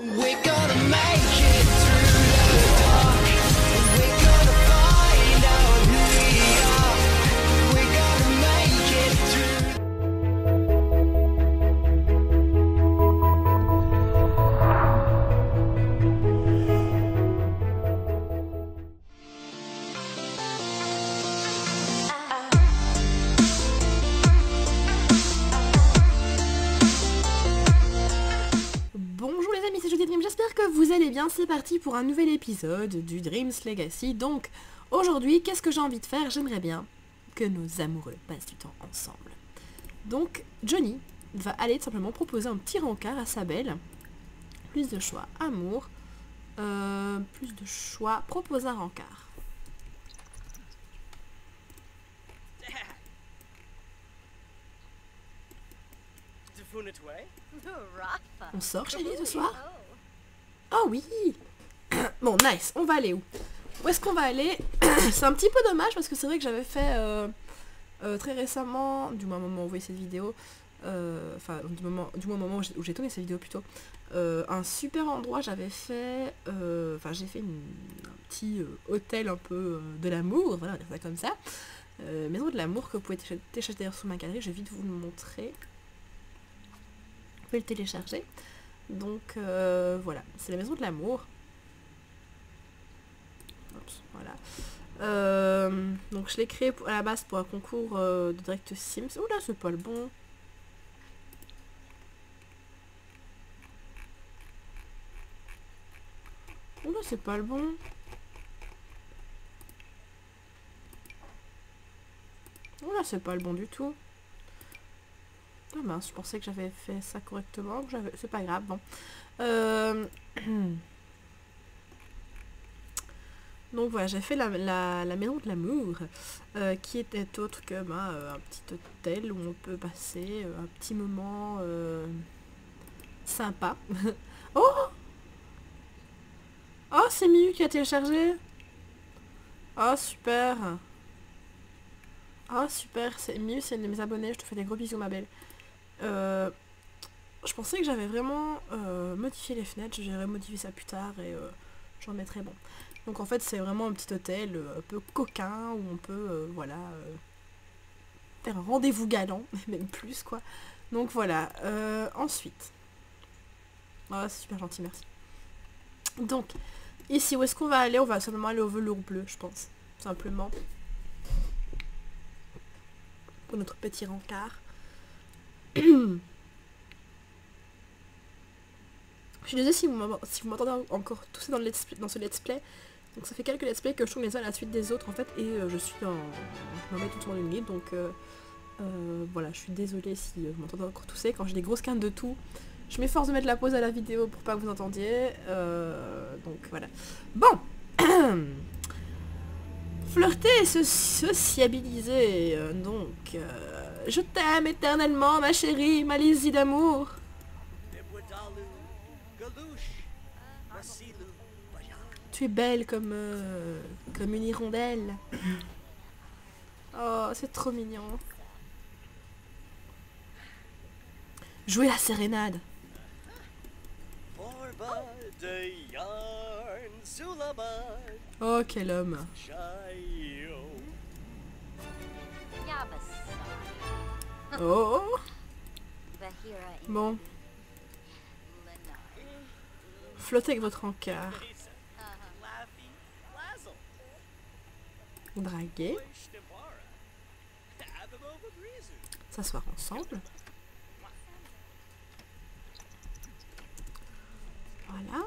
We're gonna make parti pour un nouvel épisode du Dreams Legacy. Donc, aujourd'hui, qu'est-ce que j'ai envie de faire? J'aimerais bien que nos amoureux passent du temps ensemble. Donc, Johnny va aller tout simplement proposer un petit rencard à sa belle. Plus de choix, amour, euh, plus de choix, propose un rencard. On sort chérie ce soir? Oh oui Bon, nice. On va aller où? Où est-ce qu'on va aller? C'est un petit peu dommage parce que c'est vrai que j'avais fait euh, euh, très récemment, du moins au moment où vous cette vidéo, euh, enfin du moment, du moment où j'ai- tourné cette vidéo plutôt, un super endroit, j'avais fait, enfin j'ai fait un petit hôtel un peu de l'amour, voilà, on dire ça comme ça. Maison de l'amour que vous pouvez télécha- télécharger d'ailleurs sous ma galerie, je vais vite vous le montrer. Vous pouvez le télécharger. Donc voilà, c'est la maison de l'amour. Voilà. Euh, donc je l'ai créé à la base pour un concours euh, de Direct Sims. Oula, c'est pas le bon. Oula, c'est pas le bon. Oula, c'est pas le bon du tout. Ah mince, je pensais que j'avais fait ça correctement. C'est pas grave, bon. Euh, Donc voilà, j'ai fait la, maison de l'amour, euh, qui était autre que ben, euh, un petit hôtel où on peut passer euh, un petit moment sympa. oh Oh, c'est Miu qui a téléchargé Oh, super Oh, super, c'est Miu, c'est une de mes abonnés, je te fais des gros bisous, ma belle. Je pensais que j'avais vraiment modifié les fenêtres, j'irai modifier ça plus tard et j'en mettrai bon. Donc en fait c'est vraiment un petit hôtel euh, un peu coquin où on peut euh, voilà euh, faire un rendez-vous galant, même plus quoi. Donc voilà. ensuite. Ah c'est super gentil, merci. Donc, ici où est-ce qu'on va aller? On va seulement aller au velours bleu, je pense. Simplement. Pour notre petit rencard. Je suis désolée si vous m'entendez encore tousser dans, dans ce let's play. Donc ça fait quelques let's play que je tourne les uns à la suite des autres en fait et euh, je suis en... Je me mets tout le une guide donc euh, euh, voilà je suis désolée si vous m'entendez encore tousser. Quand j'ai des grosses quintes de tout, je m'efforce de mettre la pause à la vidéo pour pas que vous entendiez. Donc voilà. Bon Flirter et se sociabiliser. donc je t'aime éternellement ma chérie, ma d'amour. Tu es belle comme, euh, comme une hirondelle. Oh, c'est trop mignon. Jouer la sérénade. Oh, quel homme. Oh, bon. Flottez avec votre encart. Draguer. S'asseoir ensemble. Voilà.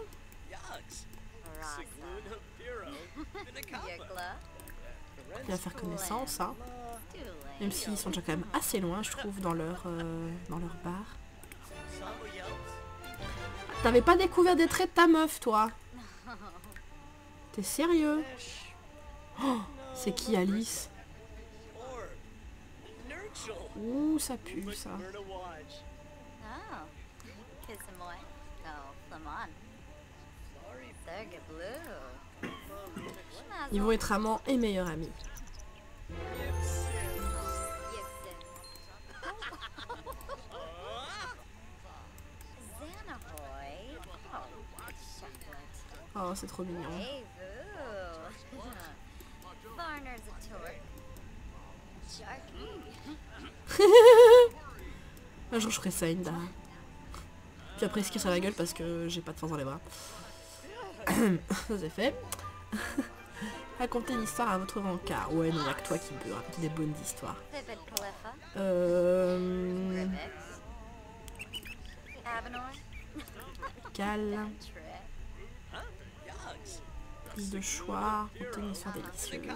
Il faire connaissance, hein. Même s'ils sont déjà quand même assez loin, je trouve, dans leur, euh, dans leur bar. T'avais pas découvert des traits de ta meuf, toi? T'es sérieux? Oh, C'est qui Alice Ouh, ça pue, ça. Ils vont être amants et meilleurs amis. Oh, c'est trop mignon. Un jour, je ferai ça, Inda. Puis après, se sur la gueule parce que j'ai pas de force dans les bras. ça, c'est fait. Racontez une histoire à votre rencard. Ouais, non, y'a que toi qui peux raconter des bonnes histoires. Euh... Cal, de choix, une histoire délicieuse.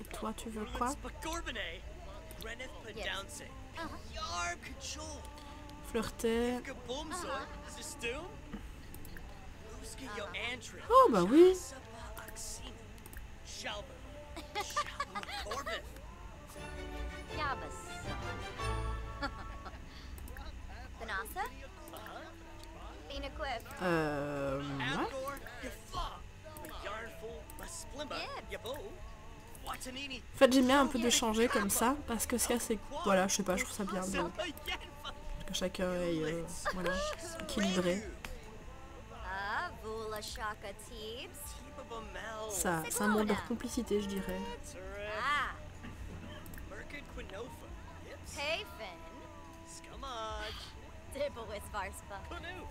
Et toi, tu veux quoi? Uh-huh. Flirter. Antrim. Oh, bah oui. En fait, j'aime bien un peu de changer comme ça, parce que ce qu'il y a, c'est... Voilà, je sais pas, je trouve ça bien de... Que chacun aille, euh, voilà, équilibré. Ah. Ça, ça montre leur complicité, je dirais. Ah. Panoof.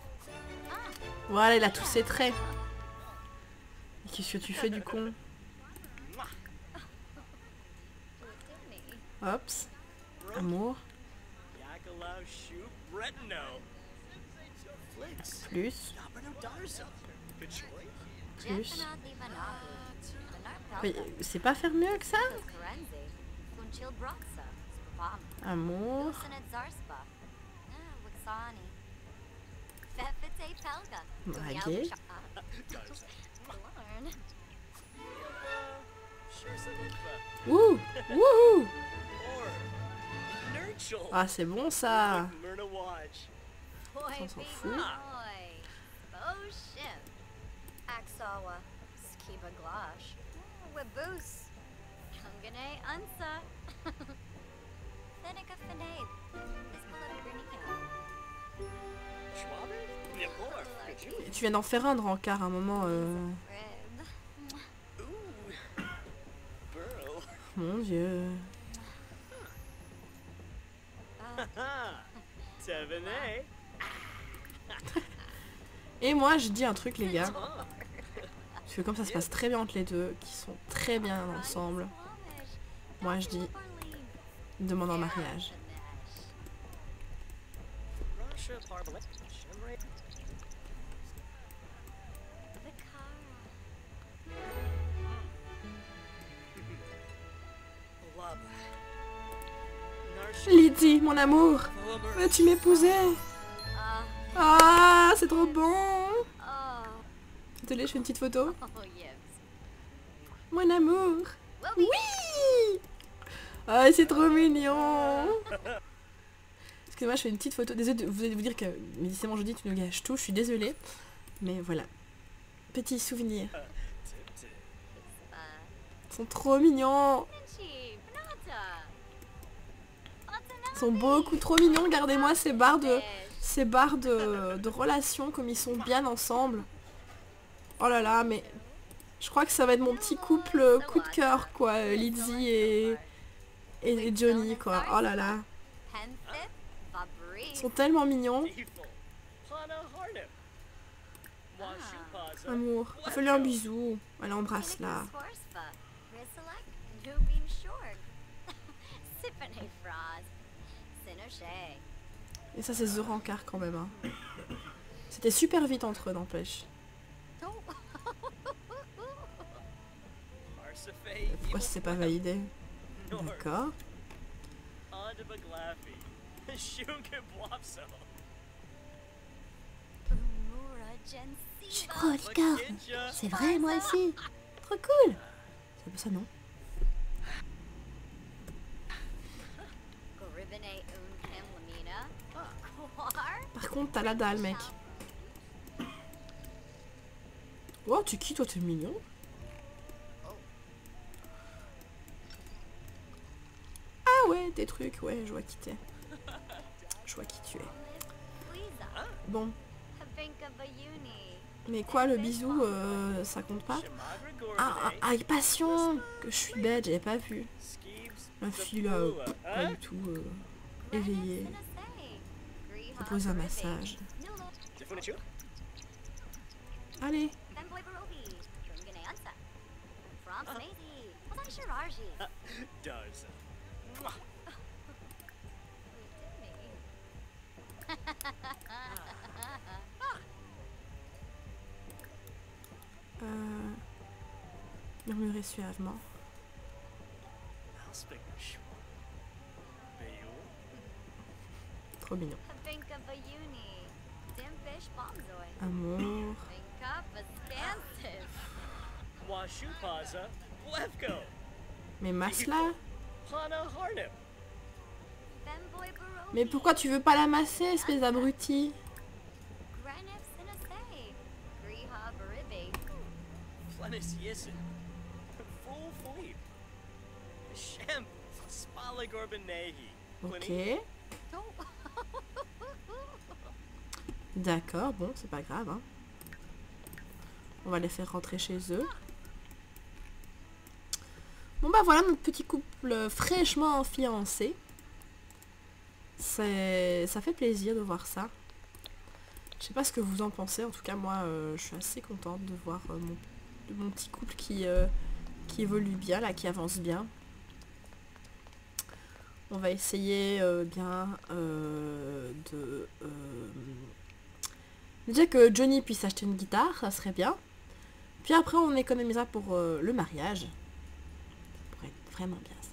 Voilà, il a tous ses traits. Qu'est-ce que tu fais du con? Hops, amour, plus, plus. Pelka. c'est pas faire mieux que ça? Amour. Draguer. Ouh, wouhou. Ah, c'est bon ça On s'en fout. Tu viens d'en faire un de rencard à un moment. Euh... Mon dieu. Tevene. Et moi, je dis un truc, les gars. Ah. Parce que comme ça se passe très bien entre les deux, qui sont très bien ensemble, moi je dis, demande en mariage. Lydie, mon amour, veux-tu m'épouser Ah, c'est trop bon Désolée, je fais une petite photo. Mon amour Oui Ah, c'est trop mignon Excusez-moi, je fais une petite photo. Désolée vous, vous dire que médicament jeudi, tu nous gâches tout, je suis désolée. Mais voilà. Petit souvenir. Ils sont trop mignons sont beaucoup trop mignons, regardez-moi ces barres de... Ces barres de, de relations, comme ils sont bien ensemble. Oh là là, mais... Je crois que ça va être mon petit couple coup de cœur, quoi. Lizzie et, et, Johnny, quoi. Oh là là. Ils sont tellement mignons. Paza. Amour. Fais-lui un bisou. Allez, embrasse-la. Swarspa. Et ça, c'est The Rancard quand même. hein. C'était super vite entre eux, n'empêche. Pourquoi c'est pas validé. D'accord. Blopso. Umura Jensiva. Makinja. C'est vrai, moi aussi. Trop cool. C'est pas ça, non contre, t'as la dalle, mec. Oh, tu qui, toi, t'es mignon. Ah ouais, tes trucs, ouais, je vois qui t'es. Je vois qui tu es. Bon. Mais quoi, le bisou, euh, ça compte pas? Ah, ah, ah, passion Que je suis bête, j'avais pas vu. La fille pas du tout euh, éveillée. Propose un massage. Allez, Ah. Euh, murmurer suavement. Trop. Amour. Mais masse-la. Mais pourquoi tu veux pas la masser, espèce d'abruti? Granif D'accord, bon, c'est pas grave. Hein. On va les faire rentrer chez eux. Bon bah voilà notre petit couple fraîchement fiancé. Ça fait plaisir de voir ça. Je sais pas ce que vous en pensez, en tout cas moi euh, je suis assez contente de voir euh, mon, petit couple qui, euh, qui évolue bien, là, qui avance bien. On va essayer bien de... Déjà que Johnny puisse acheter une guitare, ça serait bien. Puis après on économisera pour euh, le mariage. Ça pourrait être vraiment bien ça.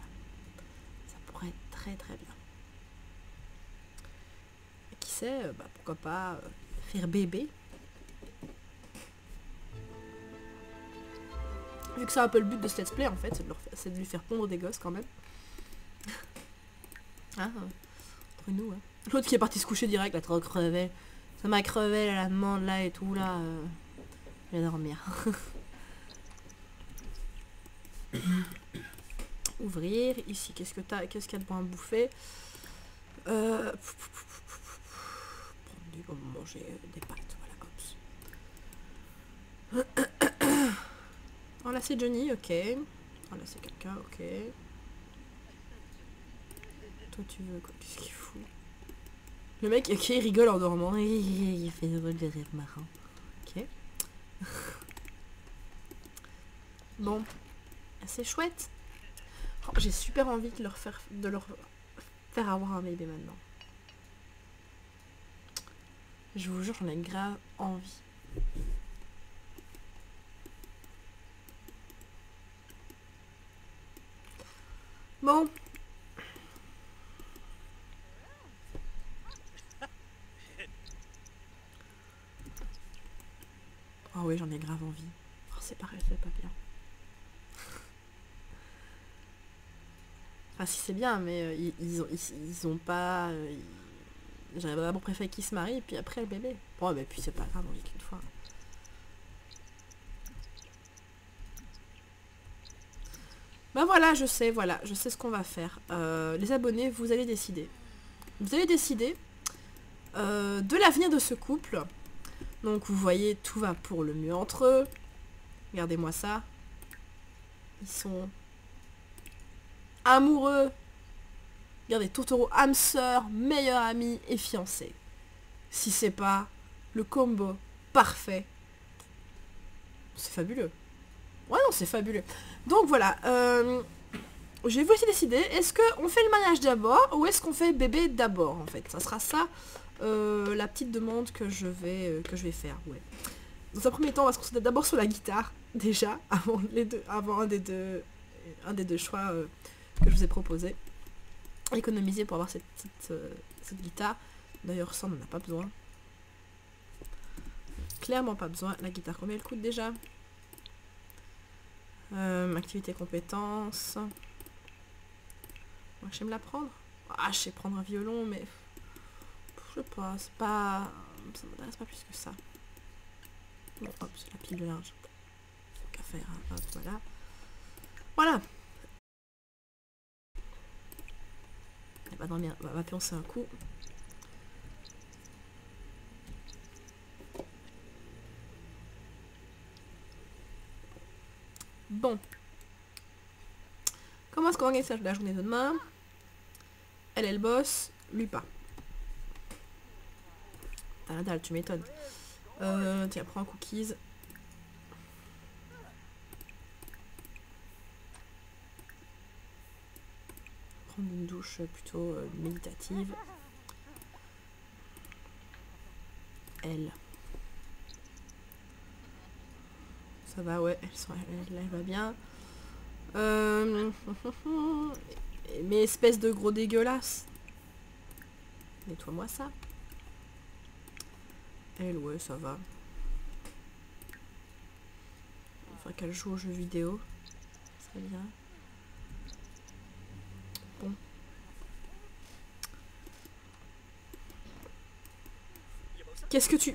Ça pourrait être très très bien. Et qui sait, euh, bah, pourquoi pas euh, faire bébé. Vu que c'est un peu le but de ce let's play en fait, c'est de, lui faire pondre des gosses quand même. Euh, entre nous, hein. L'autre qui est parti se coucher direct, là, trop crevé. Ça m'a crevé, là, la demande, là, et tout, là. Je vais dormir. Ouvrir. Ici, qu'est-ce que t'as Qu'est-ce qu'il y a de bon à bouffer euh... Prendre manger euh, des pâtes, voilà, hop. Enlacer Johnny, ok. Enlacer quelqu'un, ok. Toi tu veux quoi? Qu'est-ce qu'il fout Le mec, ok, il rigole en dormant. Il fait des drôles de rire marrant. Ok. bon. C'est chouette. Oh, J'ai super envie de leur faire de leur faire avoir un bébé maintenant. Je vous jure, j'en ai grave envie. Bon, Oh j'en ai grave envie. C'est pareil, c'est pas bien. Enfin, si c'est bien, mais euh, ils, ils ont, pas... euh, J'aurais vraiment préféré qu'ils se marient, puis après le bébé. Bon, mais puis c'est pas grave, on vit qu'une fois. Bah voilà, je sais, voilà, je sais ce qu'on va faire. Euh, les abonnés, vous allez décider. Vous allez décider euh, de l'avenir de ce couple. Donc vous voyez, tout va pour le mieux entre eux. Regardez-moi ça. Ils sont amoureux. Regardez, Totoro, âme sœur, meilleur ami et fiancé. Si c'est pas le combo parfait. C'est fabuleux. Ouais, non, c'est fabuleux. Donc voilà, euh, je vais vous laisser décider. Est-ce qu'on fait le mariage d'abord ou est-ce qu'on fait bébé d'abord en fait? Ça sera ça euh, la petite demande que je vais, euh, que je vais faire. Ouais. Dans un premier temps, on va se concentrer d'abord sur la guitare, déjà, avant, avant un, des deux, choix euh, que je vous ai proposé. Économiser pour avoir cette petite cette guitare. D'ailleurs, ça, on n'en a pas besoin. Clairement pas besoin. La guitare, combien elle coûte déjà? Activité compétences. Moi, je la prendre. Ah, je sais prendre un violon, mais... Je pense pas... Ça m'intéresse pas plus que ça. Bon, hop, c'est la pile de linge. Qu'à faire, hein. voilà. Voilà eh ben, Elle va dormir, va, va pioncer un coup. Bon. Comment est-ce qu'on organise la journée de demain? Elle est le boss, lui pas. T'as la dalle, tu m'étonnes. Euh, tiens, prends un cookies. Prendre une douche plutôt euh, méditative. Elle. Ça va, ouais, elle- elle va bien. Euh... Mais espèce de gros dégueulasse. Nettoie-moi ça. Elle, ouais, ça va. Enfin, qu'elle joue aux jeux vidéo. Ça bien. Bon. Qu'est-ce que tu...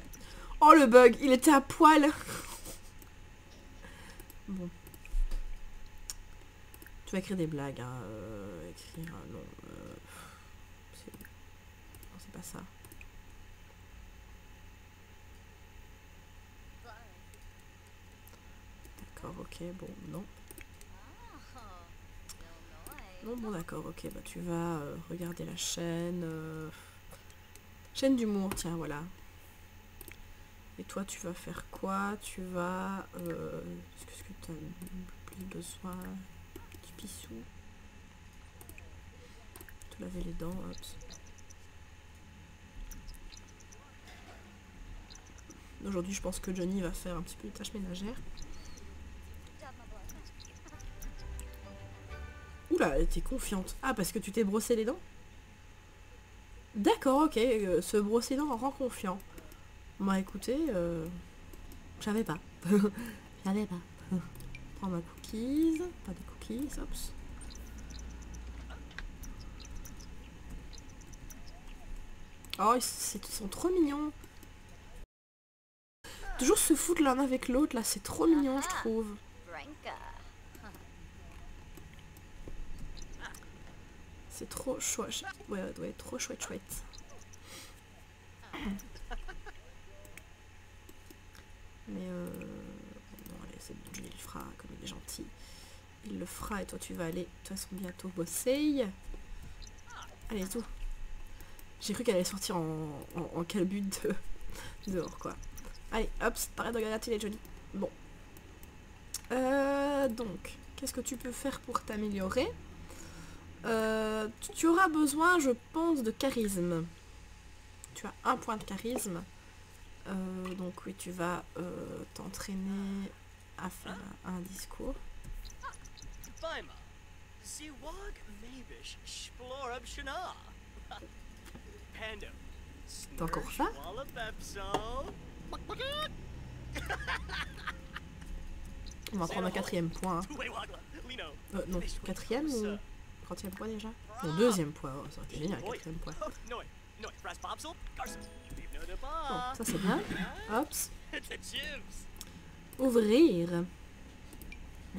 Oh, le bug Il était à poil Bon. Tu vas écrire des blagues, hein. euh, écrire... euh. Non, c'est pas ça. D'accord, ok, bon, non. Non, bon, d'accord, ok, bah tu vas euh, regarder la chaîne. euh, Chaîne d'humour, tiens, voilà. Et toi, tu vas faire quoi? Tu vas... Euh... Est-ce que tu as plus besoin du pissou Te laver les dents. Aujourd'hui, je pense que Johnny va faire un petit peu de tâches ménagères. Oula, t'es confiante. Ah, parce que tu t'es brossé les dents? D'accord, ok. euh, se brosser les dents rend confiant. Bah écoutez, euh, j'avais pas. j'avais pas. Prends ma cookies. Pas des cookies, hops. Oh, ils sont trop mignons. Toujours se foutre l'un avec l'autre, là, c'est trop mignon, je trouve. C'est trop chouette. Ouais, ouais, trop chouette, chouette. Mais euh... Non, allez, c'est bon, Johnny le fera, comme il est gentil. Il le fera et toi tu vas aller, de toute façon, bientôt bosser. Allez, tout. J'ai cru qu'elle allait sortir en, en, en calbut de... dehors, quoi. Allez, hop, arrête de regarder la télé, Johnny. Bon. Euh, donc, qu'est-ce que tu peux faire pour t'améliorer? Euh, tu- auras besoin, je pense, de charisme. Tu as un point de charisme. Euh, donc oui, tu vas euh, t'entraîner à faire un discours. T'as encore ça? On va prendre un quatrième point. hein. Non, quatrième ou quatrième point déjà deuxième point. Oh, ça aurait été génial, quatrième point. Oh, Bon, ba. ça c'est bien. Hops. Ouvrir.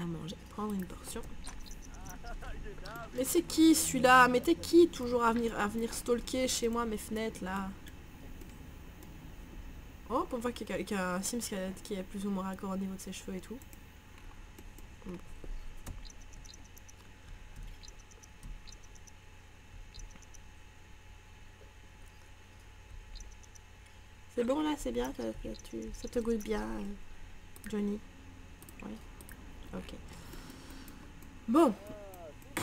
À manger. Prendre une portion. Mais c'est qui celui-là? Mais t'es qui toujours à venir, à venir stalker chez moi mes fenêtres là? Oh, on voit qu'il y y a un Sims qui, a- qui est plus ou moins raccord au niveau de ses cheveux et tout. Bon là, c'est bien, ça te goûte bien, euh, Johnny. Oui. Ok. Bon.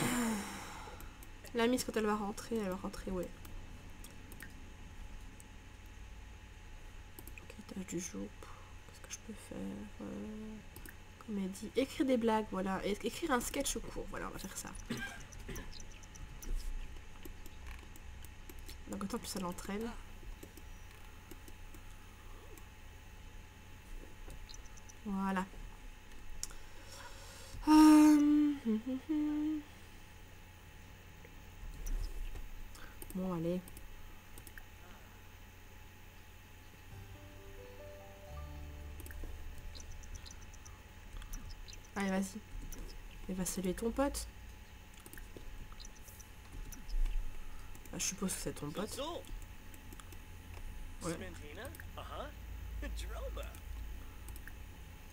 La mise quand elle va rentrer, elle va rentrer ouais. Ok, tâche du jour. Qu'est-ce que je peux faire Euh, Comédie. Écrire des blagues, voilà. Et écrire un sketch court, voilà, on va faire ça. Donc autant plus ça l'entraîne. Voilà. Euh, Bon, allez. Allez, vas-y. Et va saluer ton pote. Bah, je suppose que c'est ton pote. Ouais. Smentina. Uh-huh. Droba. Hop, euh, Cal.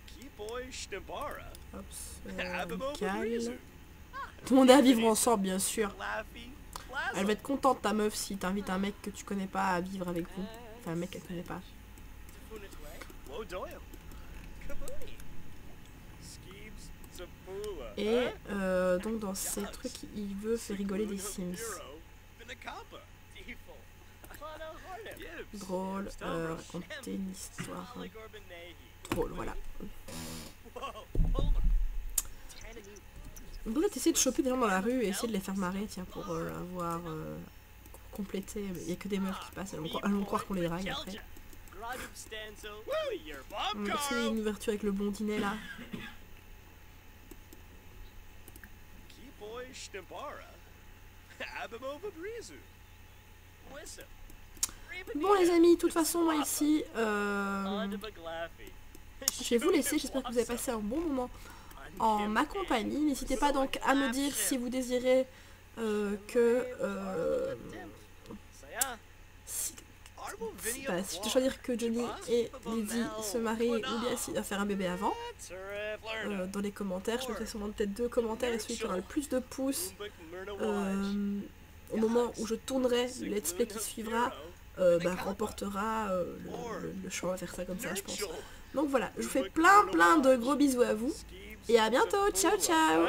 Tout le monde est à vivre ensemble, bien sûr. Elle va être contente, ta meuf, si t'invites un mec que tu connais pas à vivre avec vous. Enfin, un mec qu'elle connaît pas. Et euh, donc dans ces trucs, il veut faire rigoler des Sims. Drôle, euh, raconter une histoire hein, drôle, voilà. On peut essayer de choper des gens dans la rue et essayer de les faire marrer, tiens, pour euh, avoir euh, complété. Il n'y a que des meufs qui passent, elles vont croire qu'on les drague après. On va essayer une ouverture avec le blondinet là. Bon les amis, de toute façon moi ici, euh, je vais vous laisser, j'espère que vous avez passé un bon moment en ma compagnie. N'hésitez pas donc à me dire si vous désirez euh, que... euh, si, si- bah, si je dois dire que Johnny et Lydie se marient ou bien va faire un bébé avant. dans les commentaires, je mettrai sûrement peut-être deux commentaires et celui qui aura le plus de pouces au moment où je tournerai le let's play qui suivra euh, bah, remportera euh, le, le, le, champ à faire ça comme ça, je pense. Donc voilà, je vous fais plein plein de gros bisous à vous. Et à bientôt, ciao ciao.